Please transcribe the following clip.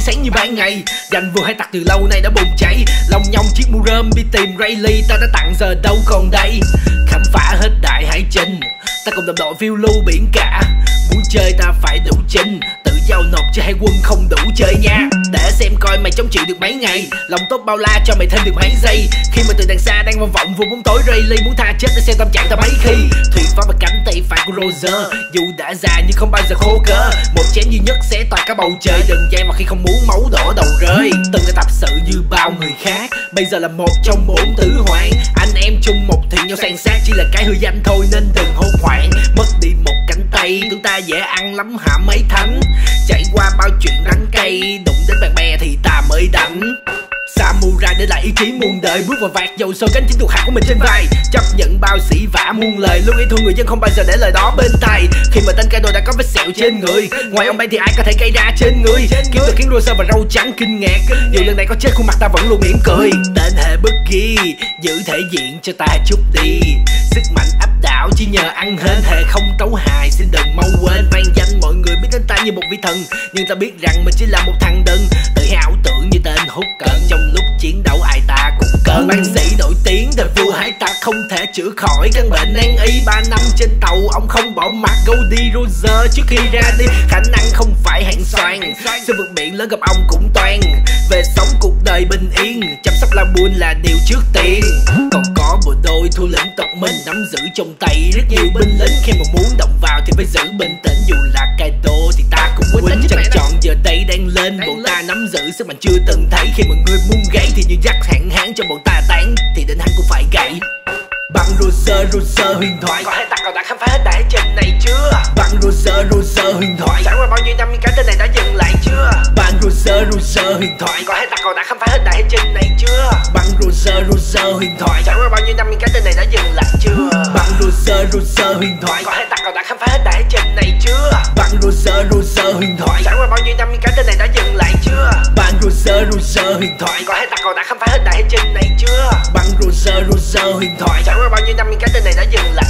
sáng như ban ngày. Dành vừa hay tặc từ lâu nay đã bùng cháy. Lòng nhong chiếc mũ rơm đi tìm Rayleigh Ta đã tặng giờ đâu còn đây? Khám phá hết đại hải trình, Ta cùng đồng đội phiêu lưu biển cả. Muốn chơi ta phải đủ chinh, Tự giao nộp cho hai quân không đủ chơi nha. Để xem coi mày chống chịu được mấy ngày. Lòng tốt bao la cho mày thêm được mấy giây. Khi mà từ đằng xa đang vang vọng vô bóng tối Rayleigh muốn tha chết để xem tâm trạng ta mấy khi. Thuyền phá và cánh của Roger Dù đã già nhưng không bao giờ khô cơ. Một chén duy nhất sẽ toàn cả bầu trời. Đừng gian mà khi không muốn, máu đổ đầu rơi. Từng đã tập sự như bao người khác. Bây giờ là một trong bốn tứ hoàng Anh em chung một thuyền nhau sang sát. Chỉ là cái hư danh thôi, nên đừng hốt hoảng. Mất đi một cánh tay, Chúng ta dễ ăn lắm hả mấy thánh? Trải qua bao chuyện đắng cay, Đụng đến bạn bè thì ta mới đánh. Samurai để lại ý chí muôn đời. Bước vào vạt dầu sôi cánh chính thuộc hạ của mình trên vai. Chấp nhận bao sĩ vả muôn lời. Luôn yêu thương người dân không bao giờ để lời đó bên tai. Khi mà tên cái đồ đã có vết sẹo trên người, Ngoài ông bay thì ai có thể gây ra trên người? Kiếm được khiến sơ và râu trắng kinh ngạc. Dù lần này có chết khuôn mặt ta vẫn luôn mỉm cười. Tên hệ bất kỳ, Giữ thể diện cho ta chút đi. Sức mạnh áp đảo chỉ nhờ ăn hên. Thề không tấu hài, xin đừng mau quên. Vang danh mọi người biết đến ta như một vị thần. Nhưng ta biết rằng mình chỉ là một thằng đần. Không thể chữa khỏi căn bệnh. Nan y ba năm trên tàu Ông không bỏ mặt Goldie Roger trước khi ra đi. Khả năng không phải hạng soàn Sự vượt biển lớn gặp ông cũng toan Về sống cuộc đời bình yên. Chăm sóc la buôn là điều trước tiên. Còn có bộ đôi thủ lĩnh tộc mình nắm giữ trong tay. Rất nhiều binh lính khi mà muốn động vào thì phải giữ bình tĩnh. Dù là Kaido thì ta cũng quyết định chọn chọn giờ đây đang lên Bọn ta nắm giữ sức mạnh chưa từng thấy. Khi mà người muốn gáy thì như dắt hạn hán cho bọn ta tán. Thì đến hắn cũng phải gãy Bằng Roser, Roser huyền thoại Có hai tặc còn đã khám phá hết đại trình này chưa Bằng Roser, Roser huyền thoại Trải qua bao nhiêu năm nhưng cái tên này đã dừng lại chưa Bằng Roser, Roser huyền thoại Có hai tặc còn đã khám phá hết đại trình này chưa Bằng Roser, Roser huyền thoại Trải qua bao nhiêu năm nhưng cái tên này đã dừng lại chưa Bằng Roser, Roser huyền thoại Có hai tặc còn đã khám phá hết đại trình này chưa Bằng Roser, Roser huyền thoại Trải qua bao nhiêu năm nhưng cái tên này đã dừng lại chưa Bằng Roser, Roser huyền thoại Có hai tặc còn đã khám phá hết đại trình này chưa Bằng Roser, giờ huyền thoại. Trải qua bao nhiêu năm nhưng cái tên này đã dừng lại.